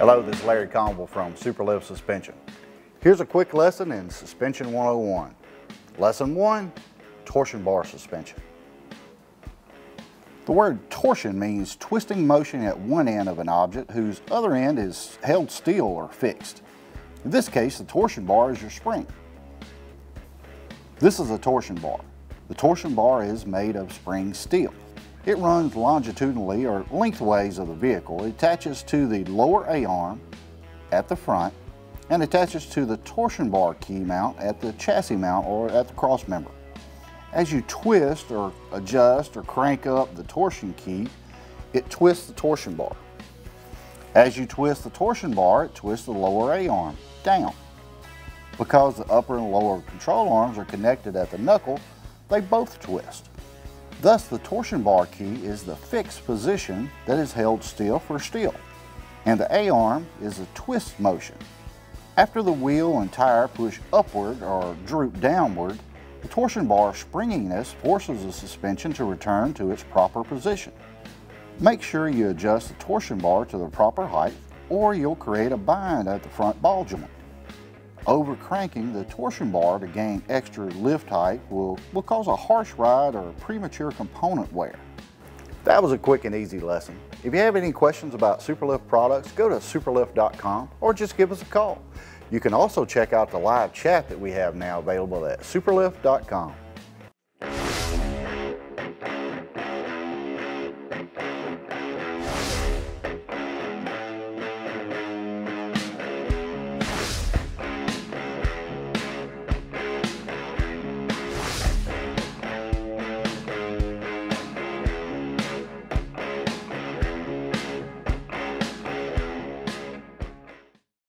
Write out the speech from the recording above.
Hello, this is Larry Conville from Superlift Suspension. Here's a quick lesson in Suspension 101. Lesson 1, Torsion Bar Suspension. The word torsion means twisting motion at one end of an object whose other end is held still or fixed. In this case, the torsion bar is your spring. This is a torsion bar. The torsion bar is made of spring steel. It runs longitudinally or lengthways of the vehicle. It attaches to the lower A-arm at the front and attaches to the torsion bar key mount at the chassis mount or at the cross member. As you twist or adjust or crank up the torsion key, it twists the torsion bar. As you twist the torsion bar, it twists the lower A-arm down. Because the upper and lower control arms are connected at the knuckle, they both twist. Thus, the torsion bar key is the fixed position that is held still for steel, and the A-arm is a twist motion. After the wheel and tire push upward or droop downward, the torsion bar springiness forces the suspension to return to its proper position. Make sure you adjust the torsion bar to the proper height or you'll create a bind at the front ball joint. Over cranking the torsion bar to gain extra lift height will, will cause a harsh ride or premature component wear. That was a quick and easy lesson. If you have any questions about Superlift products, go to superlift.com or just give us a call. You can also check out the live chat that we have now available at superlift.com.